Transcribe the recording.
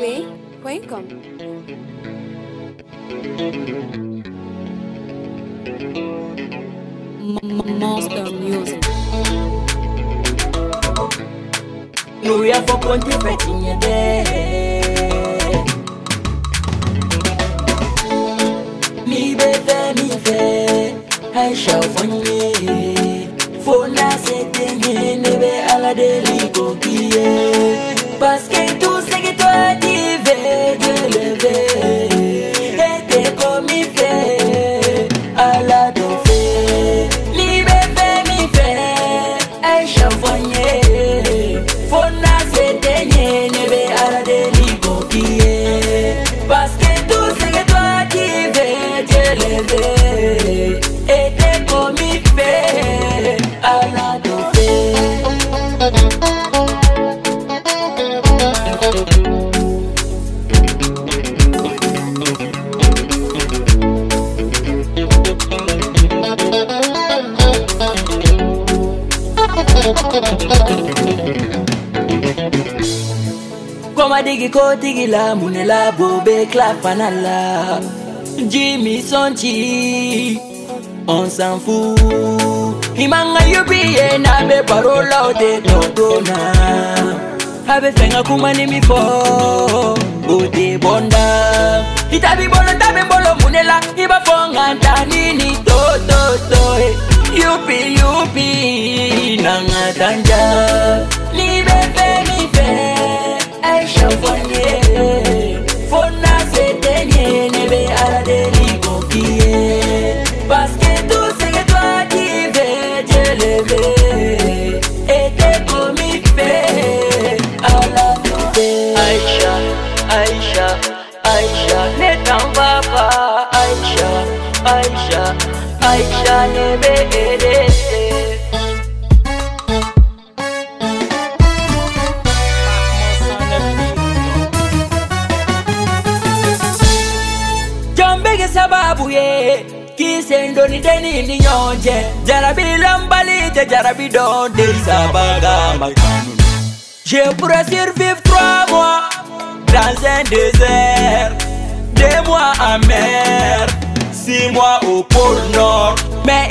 amadzambi.com. Monster Music. Nous y avons compté fait Mi bébé, mi fait, Aïcha Fonye. Fona c'était nebe à la déligo qui Parce que tout ce que toi tu Koma digi ko digi la munela bobe klapanala Jimmy Sonchi On s'en fout. Imanga yubiye na be parola o de totona Habe fenga kumani mi fo O de bonda Itabi bolo tabe bolo munela Iba fonga tanini to to to eh. Yupi yupi Nanga tanja Ni be fe mi fe Aisha Fournier Fona bébé à la délivre qui est Parce Aisha, Aisha, Aisha, que toi qui veux Dieu levé Et t'es commis fait à la fête Aïcha, Aïcha, Aïcha Ne t'en va pas Aïcha, Aïcha, Aïcha ne bébé ndege sababuye kisendo niteni ni nyonje jarabilambalite jarabidonde sabagamakanu J'ai pour survivre trois mois dans un désert, deux mois en mer, six mois au pôle Nord. Mais